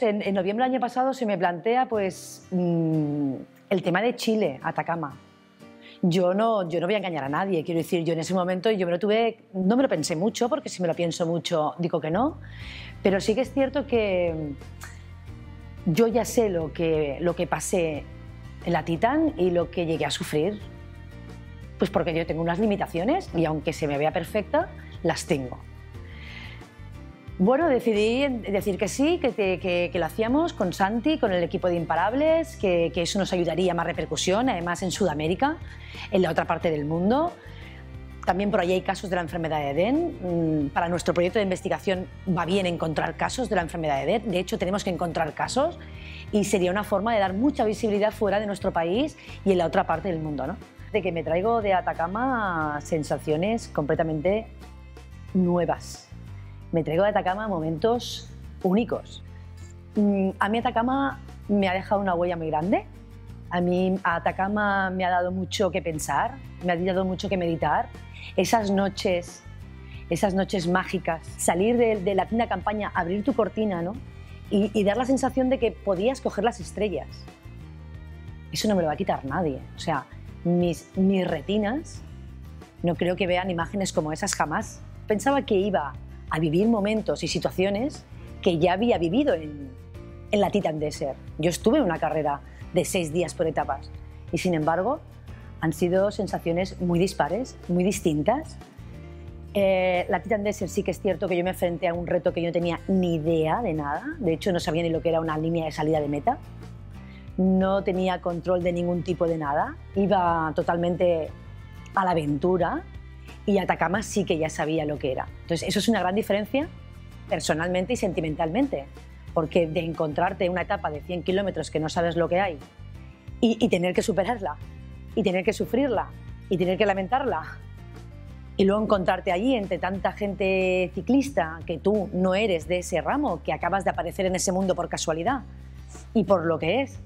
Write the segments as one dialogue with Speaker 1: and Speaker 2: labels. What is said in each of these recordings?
Speaker 1: En, en noviembre del año pasado se me plantea pues, mm, el tema de Chile, Atacama. Yo no, yo no voy a engañar a nadie, quiero decir, yo en ese momento yo me lo tuve, no me lo pensé mucho, porque si me lo pienso mucho digo que no, pero sí que es cierto que yo ya sé lo que, lo que pasé en la Titán y lo que llegué a sufrir, pues porque yo tengo unas limitaciones y aunque se me vea perfecta, las tengo. Bueno, decidí decir que sí, que, lo hacíamos con Santi, con el equipo de Imparables, que, eso nos ayudaría a más repercusión, además en Sudamérica, en la otra parte del mundo. También por ahí hay casos de la enfermedad de Eden. Mm, Para nuestro proyecto de investigación va bien encontrar casos de la enfermedad de Eden. De hecho, tenemos que encontrar casos y sería una forma de dar mucha visibilidad fuera de nuestro país y en la otra parte del mundo. ¿no? De que me traigo de Atacama sensaciones completamente nuevas. Me traigo de Atacama momentos únicos. Mm, A mí Atacama me ha dejado una huella muy grande. A mí Atacama me ha dado mucho que pensar, me ha dado mucho que meditar. Esas noches, esas noches mágicas, salir de, la tienda campaña, abrir tu cortina ¿no? y, y dar la sensación de que podías coger las estrellas. Eso no me lo va a quitar nadie. O sea, mis, mis retinas no creo que vean imágenes como esas jamás. Pensaba que iba a vivir momentos y situaciones que ya había vivido en, en la Titan Desert. Yo estuve en una carrera de seis días por etapas y sin embargo han sido sensaciones muy dispares, muy distintas. Eh, la Titan Desert sí que es cierto que yo me enfrenté a un reto que yo no tenía ni idea de nada, de hecho no sabía ni lo que era una línea de salida de meta, no tenía control de ningún tipo de nada, iba totalmente a la aventura y Atacama sí que ya sabía lo que era. Entonces eso es una gran diferencia personalmente y sentimentalmente, porque de encontrarte una etapa de 100 kilómetros que no sabes lo que hay y, y tener que superarla, y tener que sufrirla, y tener que lamentarla, y luego encontrarte allí entre tanta gente ciclista que tú no eres de ese ramo, que acabas de aparecer en ese mundo por casualidad y por lo que es,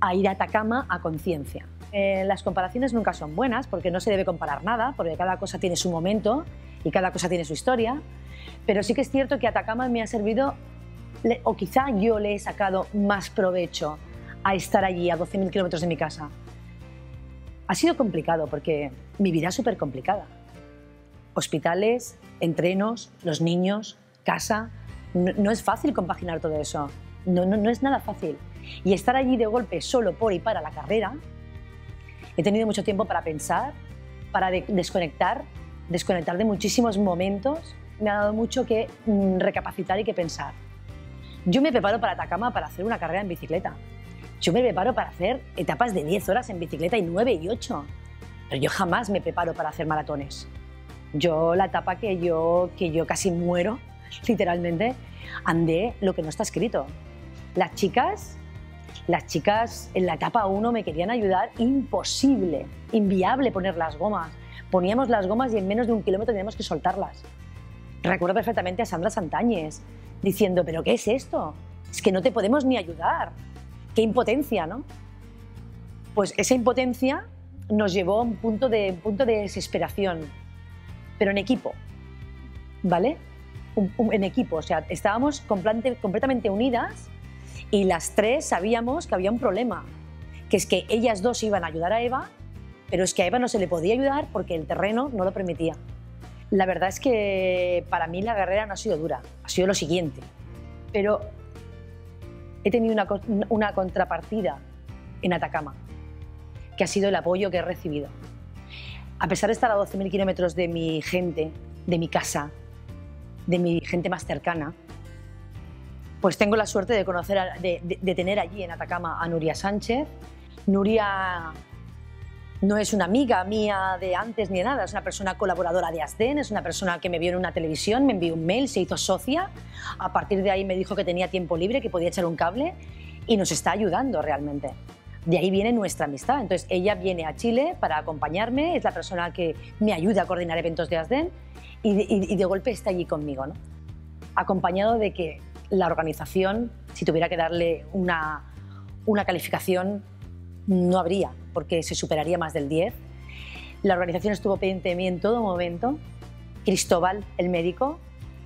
Speaker 1: a ir a Atacama a conciencia. Eh, las comparaciones nunca son buenas porque no se debe comparar nada, porque cada cosa tiene su momento y cada cosa tiene su historia, pero sí que es cierto que Atacama me ha servido, o quizá yo le he sacado más provecho a estar allí a 12.000 kilómetros de mi casa. Ha sido complicado porque mi vida es súper complicada. Hospitales, entrenos, los niños, casa. No, no es fácil compaginar todo eso. No, no, no es nada fácil. Y estar allí de golpe solo por y para la carrera, he tenido mucho tiempo para pensar, para de- desconectar, desconectar de muchísimos momentos. Me ha dado mucho que mm, recapacitar y que pensar. Yo me preparo para Atacama para hacer una carrera en bicicleta. Yo me preparo para hacer etapas de 10 horas en bicicleta y 9 y 8. Pero yo jamás me preparo para hacer maratones. Yo la etapa que yo, que yo casi muero, literalmente, andé lo que no está escrito. Las chicas, las chicas en la etapa 1 me querían ayudar, imposible, inviable poner las gomas. Poníamos las gomas y en menos de un kilómetro teníamos que soltarlas. Recuerdo perfectamente a Sandra Santañez diciendo, pero ¿qué es esto? Es que no te podemos ni ayudar. Qué impotencia, ¿no? Pues esa impotencia nos llevó a un punto de, un punto de desesperación, pero en equipo, ¿vale? En equipo, o sea, estábamos completamente unidas y las tres sabíamos que había un problema, que es que ellas dos iban a ayudar a Eva, pero es que a Eva no se le podía ayudar porque el terreno no lo permitía. La verdad es que para mí la carrera no ha sido dura, ha sido lo siguiente, pero he tenido una, una contrapartida en Atacama, que ha sido el apoyo que he recibido. A pesar de estar a 12.000 kilómetros de mi gente, de mi casa, de mi gente más cercana, pues tengo la suerte de conocer, a- de, de- de tener allí en Atacama a Nuria Sánchez. Nuria no es una amiga mía de antes ni nada, es una persona colaboradora de ASDEN, es una persona que me vio en una televisión, me envió un mail, se hizo socia, a partir de ahí me dijo que tenía tiempo libre, que podía echar un cable y nos está ayudando realmente. De ahí viene nuestra amistad. Entonces ella viene a Chile para acompañarme, es la persona que me ayuda a coordinar eventos de ASDEN y de, y de golpe está allí conmigo, ¿no? acompañado de que la organización, si tuviera que darle una, una calificación, no habría, porque se superaría más del 10. La organización estuvo pendiente de mí en todo momento. Cristóbal, el médico,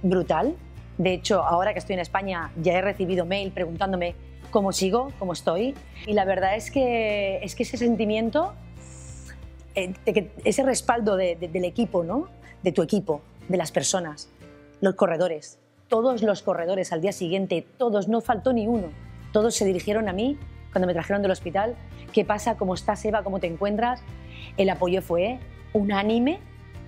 Speaker 1: brutal. De hecho, ahora que estoy en España ya he recibido mail preguntándome cómo sigo, cómo estoy. Y la verdad es que, es que ese sentimiento, eh, ese respaldo del equipo, ¿no? de tu equipo, de las personas, los corredores, todos los corredores al día siguiente, todos, no faltó ni uno, todos se dirigieron a mí cuando me trajeron del hospital. ¿Qué pasa? ¿Cómo estás, Eva? ¿Cómo te encuentras? El apoyo fue unánime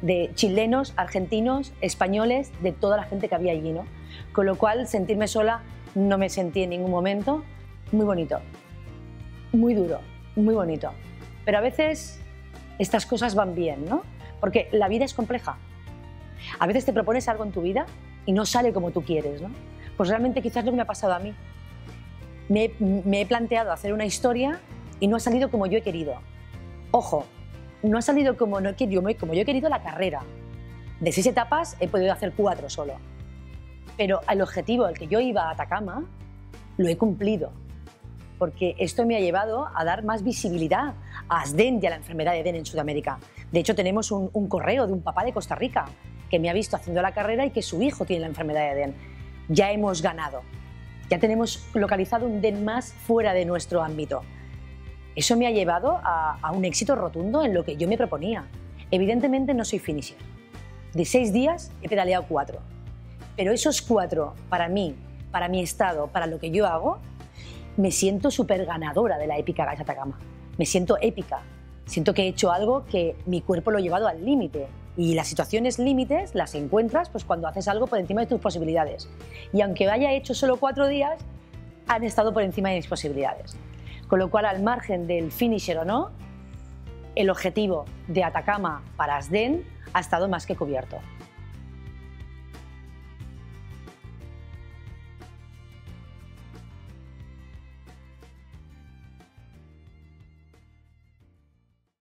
Speaker 1: de chilenos, argentinos, españoles, de toda la gente que había allí, ¿no? Con lo cual, sentirme sola no me sentí en ningún momento. Muy bonito, muy duro, muy bonito. Pero a veces estas cosas van bien, ¿no? Porque la vida es compleja. A veces te propones algo en tu vida y no sale como tú quieres, ¿no? Pues realmente quizás lo que me ha pasado a mí. Me, me he planteado hacer una historia y no ha salido como yo he querido. Ojo, no ha salido como, no, como yo he querido la carrera. De seis etapas he podido hacer cuatro solo. Pero el objetivo al que yo iba a Atacama lo he cumplido. Porque esto me ha llevado a dar más visibilidad a ASDEN y a la enfermedad de EDEN en Sudamérica. De hecho, tenemos un correo de un papá de Costa Rica que me ha visto haciendo la carrera y que su hijo tiene la enfermedad de EDEN. Ya hemos ganado. Ya tenemos localizado un DEN más fuera de nuestro ámbito. Eso me ha llevado a, un éxito rotundo en lo que yo me proponía. Evidentemente no soy finisher. De seis días he pedaleado cuatro. Pero esos cuatro, para mí, para mi estado, para lo que yo hago, me siento súper ganadora de la épica Gaia Atacama. Me siento épica. Siento que he hecho algo que mi cuerpo lo ha llevado al límite. Y las situaciones límites las encuentras pues, cuando haces algo por encima de tus posibilidades. Y aunque haya hecho solo cuatro días, han estado por encima de mis posibilidades. Con lo cual, al margen del finisher o no, el objetivo de Atacama para Asden ha estado más que cubierto.